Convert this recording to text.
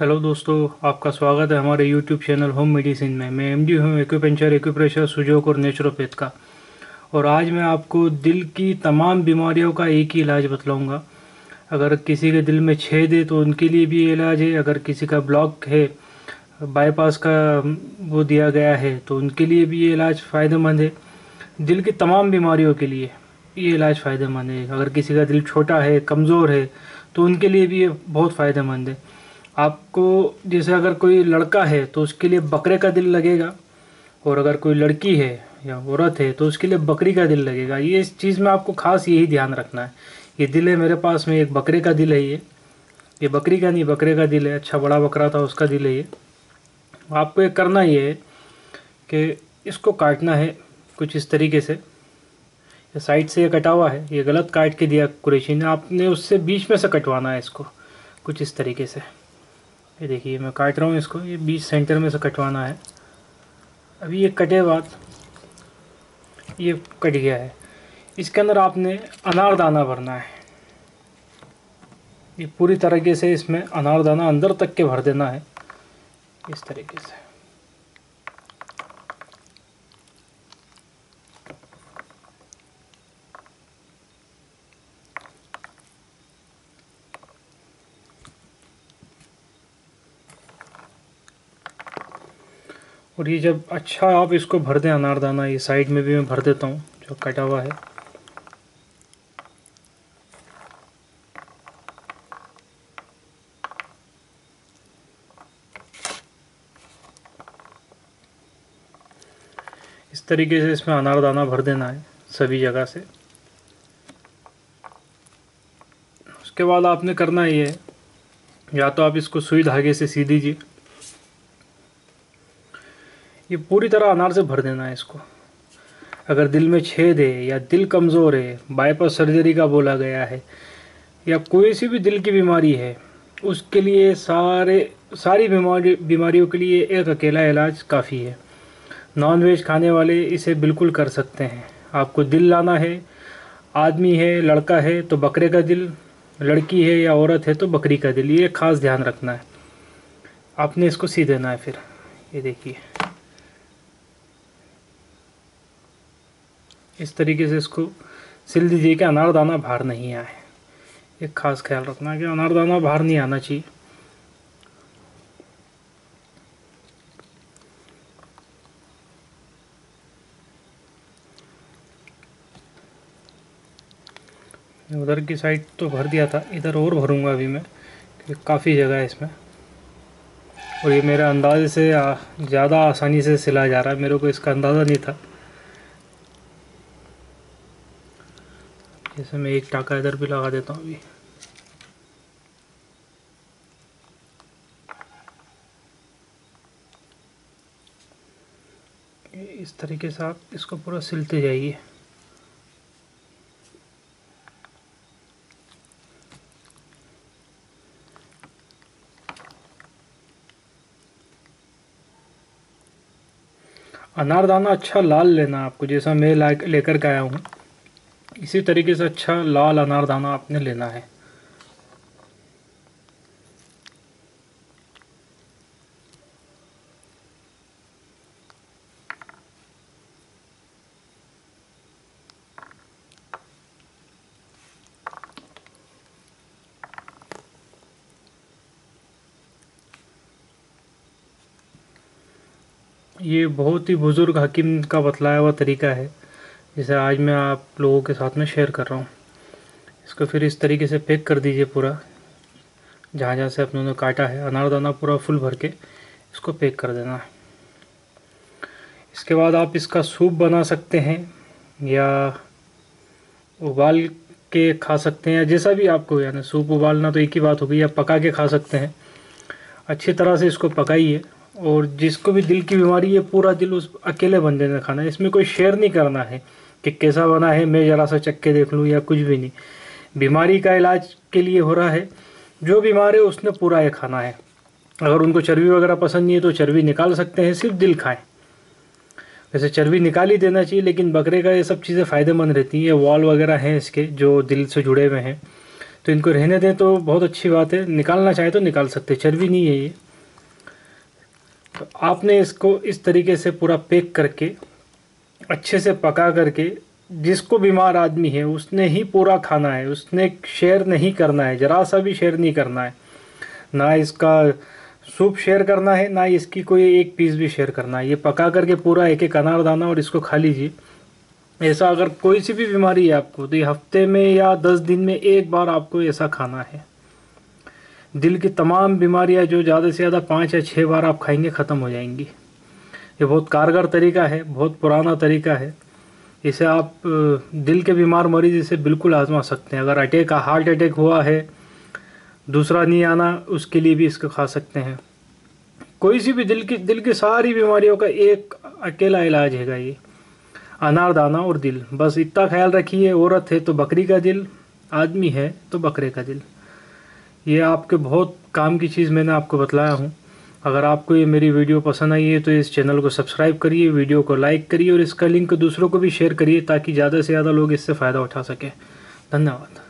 Hello दोस्तों, आपका स्वागत है हमारे यूट्यूब चैनल होम मेडिसिन में। मैं एम डी हूँ एक्यूपेंचर एक्यूप्रेशर सुजोक और नेचुरोपैथ का। और आज मैं आपको दिल की तमाम बीमारियों का एक ही इलाज बतलाऊँगा। अगर किसी के दिल में छेद है तो उनके लिए भी ये इलाज है। अगर किसी का ब्लॉक है बाईपास का, वो दिया गया है तो उनके लिए भी ये इलाज फ़ायदेमंद है। दिल की तमाम बीमारियों के लिए ये इलाज फ़ायदेमंद है। अगर किसी का दिल छोटा है, कमज़ोर है तो उनके लिए भी ये बहुत फ़ायदेमंद है। आपको, जैसे अगर कोई लड़का है तो उसके लिए बकरे का दिल लगेगा। और अगर कोई लड़की है या औरत है तो उसके लिए बकरी का दिल लगेगा। ये इस चीज़ में आपको खास यही ध्यान रखना है। ये दिल है मेरे पास में, एक बकरे का दिल है ये। ये बकरी का नहीं, बकरे का दिल है। अच्छा बड़ा बकरा था, उसका दिल है ये। आपको ये करना ये है कि इसको काटना है कुछ इस तरीके से। साइड से ये कटा हुआ है, ये गलत काट के दिया कुरेशी ने। आपने उससे बीच में से कटवाना है इसको, कुछ इस तरीके से। ये देखिए, मैं काट रहा हूँ इसको। ये बीच सेंटर में से कटवाना है। अभी ये कटे बाद ये कट गया है। इसके अंदर आपने अनारदाना भरना है। ये पूरी तरीके से इसमें अनारदाना अंदर तक के भर देना है। इस तरीके से। और ये जब अच्छा आप इसको भर दें, अनारदाना, ये साइड में भी मैं भर देता हूँ, जो कटा हुआ है। इस तरीके से इसमें अनारदाना भर देना है, सभी जगह से। उसके बाद आपने करना ये है, या तो आप इसको सुई धागे से सी दीजिए ये पूरी तरह अनार से भर देना है इसको। अगर दिल में छेद है या दिल कमज़ोर है बाईपास सर्जरी का बोला गया है, या कोई सी भी दिल की बीमारी है, उसके लिए सारे, सारी बीमारी, बीमारियों के लिए एक अकेला इलाज काफ़ी है। नॉन वेज खाने वाले इसे बिल्कुल कर सकते हैं। आपको दिल लाना है, आदमी है, लड़का है तो बकरे का दिल, लड़की है या औरत है तो बकरी का दिल। ये खास ध्यान रखना है। आपने इसको सी देना है फिर। ये देखिए। इस तरीके से इसको सिल दीजिए कि अनारदाना बाहर नहीं आए। एक खास ख्याल रखना कि अनारदाना बाहर नहीं आना चाहिए। उधर की साइड तो भर दिया था, इधर और भरूँगा अभी मैं, क्योंकि काफ़ी जगह है इसमें। और ये मेरे अंदाजे से ज़्यादा आसानी से सिला जा रहा है, मेरे को इसका अंदाज़ा नहीं था। जैसे मैं एक टाका इधर भी लगा देता हूँ अभी। इस तरीके से आप इसको पूरा सिलते जाइए। अनारदाना अच्छा लाल लेना आपको, जैसा मैं लेकर के आया हूँ। इसी तरीके से अच्छा लाल अनारदाना आपने लेना है। ये बहुत ही बुज़ुर्ग हकीम का बतलाया हुआ तरीका है। जिसे आज मैं आप लोगों के साथ में शेयर कर रहा हूँ। इसको फिर इस तरीके से पैक कर दीजिए पूरा। जहाँ जहाँ से अपने काटा है, अनारदाना पूरा फुल भर के इसको पैक कर देना। है इसके बाद आप इसका सूप बना सकते हैं या उबाल के खा सकते हैं या जैसा भी आपको यानी सूप उबालना तो एक ही बात होगी या पका के खा सकते हैं। अच्छी तरह से इसको पकाइए। और जिसको भी दिल की बीमारी है, पूरा दिल उस अकेले बंदे ने खाना है। इसमें कोई शेयर नहीं करना है कि कैसा बना है, मैं ज़रा सा चक्के देख लूँ या कुछ भी नहीं। बीमारी का इलाज के लिए हो रहा है। जो बीमार है, उसने पूरा ये खाना है। अगर उनको चर्बी वगैरह पसंद नहीं है तो चर्बी निकाल सकते हैं, सिर्फ़ दिल खाएँ। वैसे चर्बी निकाल ही देना चाहिए, लेकिन बकरे का ये सब चीज़ें फ़ायदेमंद रहती हैं। वॉल वगैरह हैं इसके, जो दिल से जुड़े हुए हैं। तो इनको रहने दें तो बहुत अच्छी बात है। निकालना चाहे तो निकाल सकते चर्बी नहीं है ये। तो आपने इसको इस तरीके से पूरा पैक करके, अच्छे से पका करके, जिसको बीमार आदमी है, उसने ही पूरा खाना है, उसने शेयर नहीं करना है, ज़रा सा भी शेयर नहीं करना है। ना इसका सूप शेयर करना है, ना इसकी कोई एक पीस भी शेयर करना है। ये पका करके पूरा एक एक अनार दाना और इसको खा लीजिए। ऐसा अगर कोई सी भी बीमारी है आपको तो ये हफ़्ते में या दस दिन में एक बार आपको ऐसा खाना है। दिल की तमाम बीमारियाँ जो ज़्यादा से ज़्यादा पाँच या छः बार आप खाएँगे, ख़त्म हो जाएँगी। ये बहुत कारगर तरीका है, बहुत पुराना तरीका है। इसे आप दिल के बीमार मरीज़ इसे बिल्कुल आजमा सकते हैं। अगर अटैक, हार्ट अटैक हुआ है, दूसरा नहीं आना, उसके लिए भी इसको खा सकते हैं। कोई सी भी दिल की दिल की सारी बीमारियों का एक अकेला इलाज है ये। अनारदाना और दिल। बस इतना ख्याल रखिए, औरत है तो बकरी का दिल, आदमी है तो बकरे का दिल। ये आपके बहुत काम की चीज़ मैंने आपको बतलाया हूँ। अगर आपको ये मेरी वीडियो पसंद आई है तो इस चैनल को सब्सक्राइब करिए, वीडियो को लाइक करिए और इसका लिंक दूसरों को भी शेयर करिए, ताकि ज़्यादा से ज़्यादा लोग इससे फ़ायदा उठा सकें। धन्यवाद।